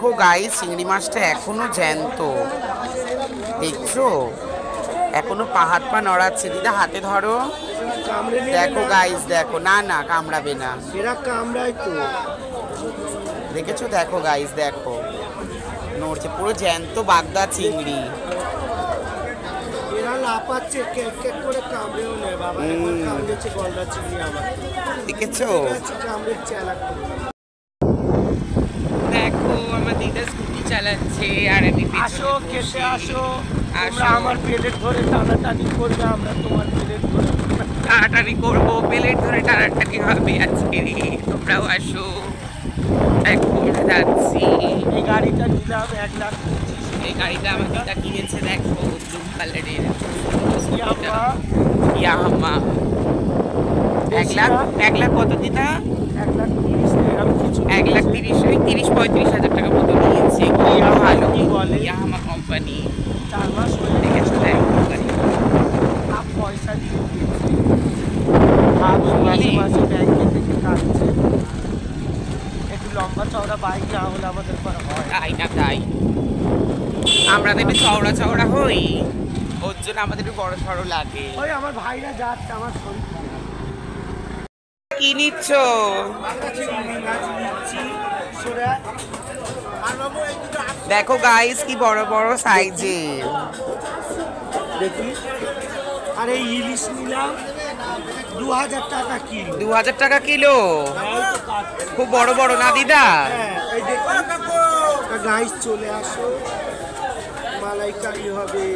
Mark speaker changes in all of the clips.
Speaker 1: দেখো গাই চিংড়ি মাছটা এখনও জ্যান্ত। দেখছ? এখনও পা হাত পা নড়াচ্ছে। দিদা হাতে ধরো। দেখো গাইস দেখো। না না কামড়াবে না।
Speaker 2: এরা কামড়ায় তো।
Speaker 1: দেখেছ? দেখো গাইস দেখো। নড়ছে। পুরো জ্যান্ত বাগদা চিংড়ি।
Speaker 2: এরা লাপাচ্ছে কেক কেক করে কামড়েও নেয়। বাবা একবার কামড়েছে গলদা চিংড়ি আমার
Speaker 1: দেখেছ
Speaker 2: করে
Speaker 1: দেখো আমার দিদা স্কুটি চালাচ্ছে আর আমি
Speaker 2: আসো খেতে আসো।
Speaker 1: আসো।
Speaker 2: আমার পেলেট ধরে টানাটানি করবে আমরা তোমার পেলেট ধরে
Speaker 1: টানাটানি করব প্লেট ধরে টানাটানি হবে আজকে। তোমরাও আসো। যাচ্ছি।
Speaker 2: এই গাড়িটা এক লাখ
Speaker 1: এই গাড়িটা কিনেছে দেখো ব্লু কালারের
Speaker 2: ইয়ামা
Speaker 1: এক লাখ এক লাখ কত দিদা
Speaker 2: এক লাখ তিরিশ
Speaker 1: এক লাখ তিরিশ ওই তিরিশ পঁয়ত্রিশ হাজার টাকা মতো।
Speaker 2: বলে?
Speaker 1: ইয়াহামা কোম্পানি
Speaker 2: চার মাস হয়ে
Speaker 1: দেখেছ দেখো
Speaker 2: পয়সা দিয়ে দিয়েছে মাসে মাসে ব্যাংকে থেকে কাটছে একটু লম্বা চওড়া বাইক না হলে আমাদের করা হয়
Speaker 1: তাই না তাই আমরা তো একটু চওড়া চওড়া হই ওর জন্য আমাদের একটু বড় সড়ো লাগে
Speaker 2: ওই আমার ভাইরা যাচ্ছে আমার শরীর।
Speaker 1: কি নিচ্ছ
Speaker 2: সরে আয়।
Speaker 1: দেখো গাইস কি বড় বড় সাইজের
Speaker 2: দেখি। আর ইলিশ নিলাম। দু হাজার টাকা কিলো।
Speaker 1: দু হাজার টাকা কিলো। খুব বড় বড় না দিদা?
Speaker 2: হ্যাঁ গাইস চলে আসো। মালাইকারি হবে।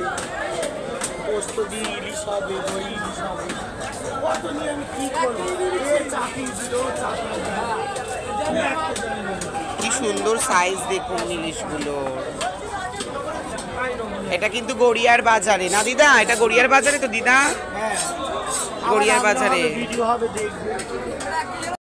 Speaker 2: পোস্ত দিয়ে ইলিশ হবে দই ইলিশ হবে। কত নিয়ে আমি কি করব এ চাকরি দিল চাকরি দিল আমি একটা জানি না।
Speaker 1: কি সুন্দর সাইজ দেখুন ইলিশগুলো এটা কিন্তু গড়িয়ার বাজারে। না দিদা এটা গড়িয়ার বাজারে তো দিদা?
Speaker 2: হ্যাঁ।
Speaker 1: গড়িয়ার বাজারে।
Speaker 2: ভিডিও হবে দেখবে।